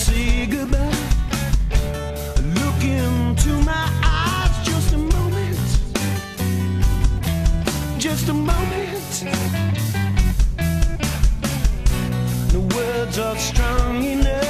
say goodbye. Look into my eyes just a moment. Just a moment. The words are strong enough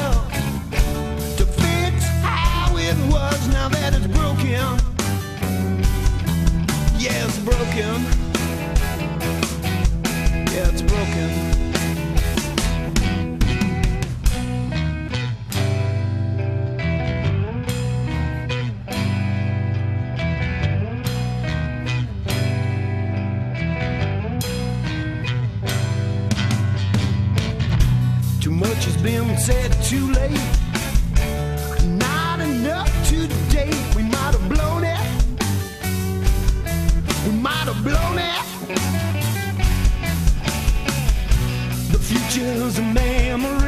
Too much has been said too late. Not enough today. We might have blown it. We might have blown it. The future's a memory.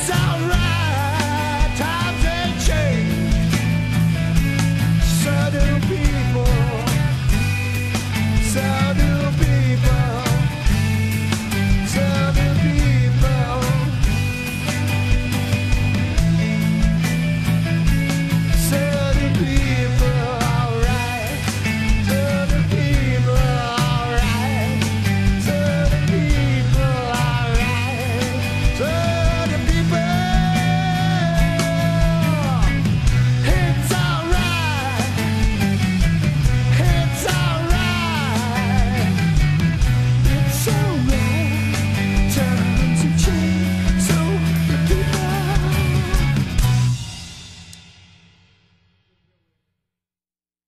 It's alright.